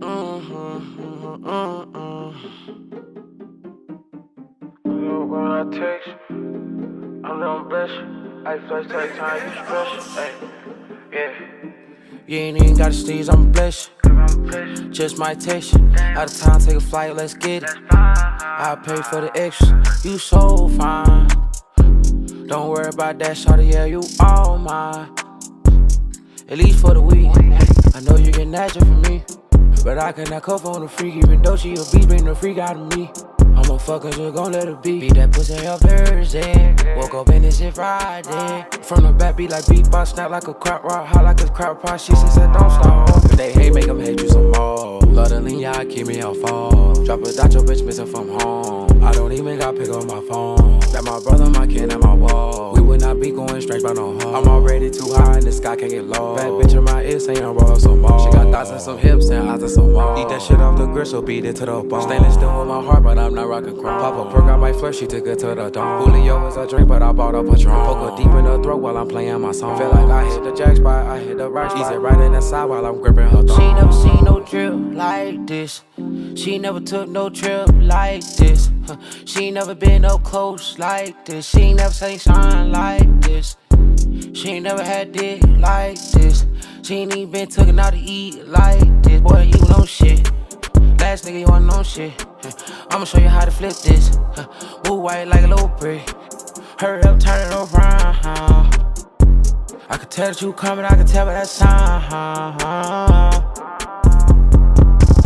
Mm-hmm, mm-hmm. When I text you, I'm on bless you. I flex take time, you special. Ay, yeah. You ain't even gotta sneeze, I'm bless you. Just my you. Out of town, take a flight, let's get it. I'll pay for the extra. You so fine. Don't worry about that, shawty, yeah, you all mine. At least for the week. I know you get natural from me. But I cannot cuff on the freak, even though she a beast, bring the freak out of me. I'm a fucker, just gon' let her be. Beat that pussy on Thursday. Woke up in this shit Friday. From the back, be like beatbox, snap like a crap rock, hot like a crap pot. She said, don't stop. If they hate, make them hate you some more. Love the lean, y'all keep me on phone. Drop a dot, your bitch missing from home. I don't even got pick up my phone. That my brother, my kin, and my wall. We would not be going straight by no home. I'm already too high in the sky, can't get low. Bad bitch in my ear saying roll up some more. She got thoughts and some hips and eyes and some more. Eat that shit off the gristle, beat it to the bone. Stainless steel with my heart, but I'm not rockin' chrome. Pop a perk, I might flirt, she took it to the dome. Julio is a drink, but I bought a Patron. Poke her deep in the throat while I'm playing my song. Feel like I hit the jack spot, I hit the right spot. Easy right in the side while I'm gripping her thumb. She never seen no drip like this. She never took no trip like this. Huh. She never been up close like this. She ain't never seen shine like this. She ain't never had dick like this. Even been taken out to eat like this. Boy, you know shit. Last nigga, you wanna know shit. I'ma show you how to flip this. Move white like a little brick. Hurry up, turn it around. I could tell that you coming, I could tell by that sign.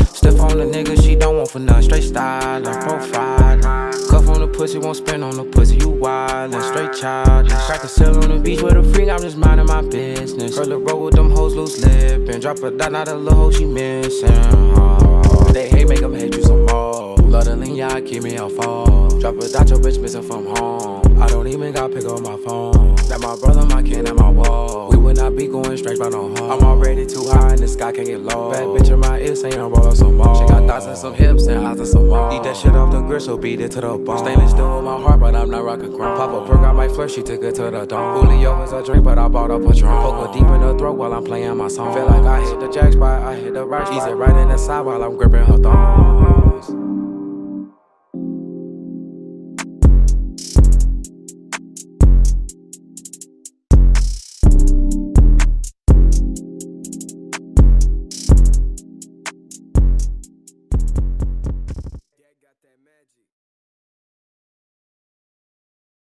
Step on the nigga, she don't want for nothing. Straight style and profile. On pussy, won't spend on the pussy. You wild and straight child. Crack a cell on the beach with a freak, I'm just minding my business. Curl the road with them hoes loose lip. And drop a dot, not a little hoe she missing. Oh, they hate, make them hate you some more. Love the lean, y'all keep me on phone. Drop a dot, your bitch missing from home. I don't even got pick up my phone. That my brother, my kid, and my be going straight by no home. I'm already too high in the sky, can't get low. Bad bitch in my ear saying roll up some more. She got thoughts and some hips and eyes and some more. Eat that shit off the gristle, beat it to the bone. Stainless steel with my heart, but I'm not rockin' chrome. Pop a perk, I might flirt, she took it to the dome. Julio is a drink, but I bought up a Patron. Poke her deep in the throat while I'm playing my song. Feel like I hit the jack spot, I hit the right spot. Easy right in the side while I'm gripping her thumb.